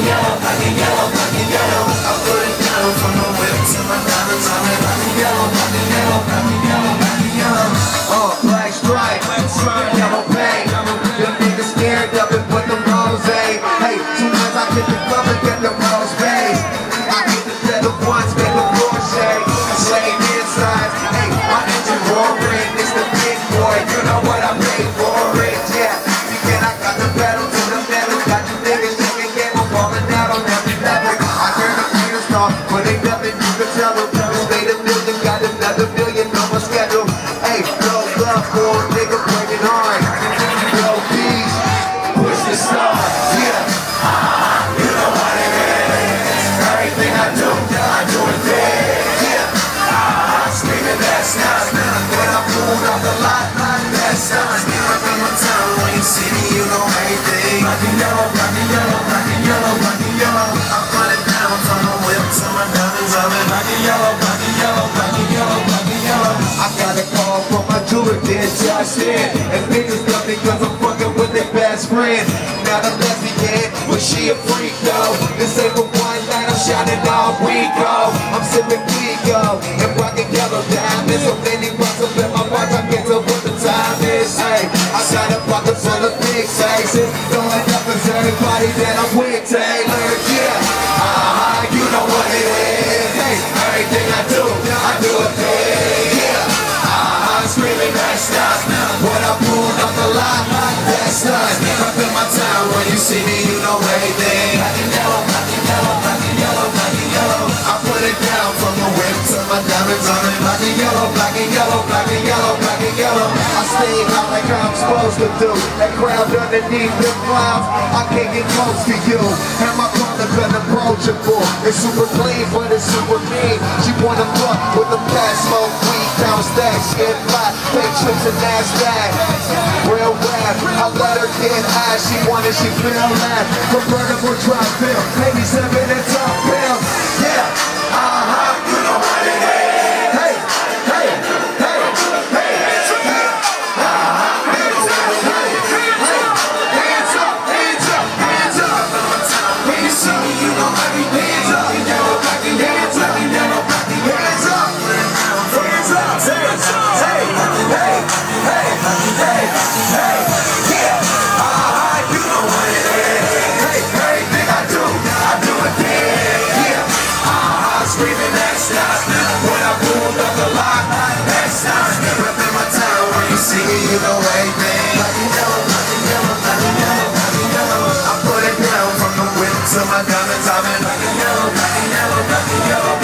yellow, black Black and yellow, black and yellow, black and yellow, black and yellow. I put it down from the whip to my diamonds of it. Black and yellow, black and yellow, black and yellow, black and yellow. I got a call from my jeweler, did just in. And niggas love me cause I'm fucking with their best friend. Not a lesbian, but she a freak though. This ain't for one night, I'm shining all week, oh. I'm sipping Clico and rocking yellow diamonds. So many bucks up in my watch, I get to what the time is. Hey, I got a pocket full of big faces. Up everybody that I'm with, Taylor, yeah. Uh-huh, you know what it is. Hey, everything I do, I do it big, yeah. Uh-huh, screaming that's not When I pulled off the lot, that's Up in my town, when you see me, my diamonds on it Black and yellow, black and yellow, black and yellow, black and yellow. I stay out like I'm supposed to do. That crowd underneath the clouds I can't get close to you. And my partner been approachable It's super clean, but it's super mean. She wanna fuck with the past smoke weed down stacks Get fly, pay trips and NASDAQ Real rap, I let her get high. She wanted, she feel that Convertible drop bill, 87 Coming like a yellow, black and yellow, black and yellow.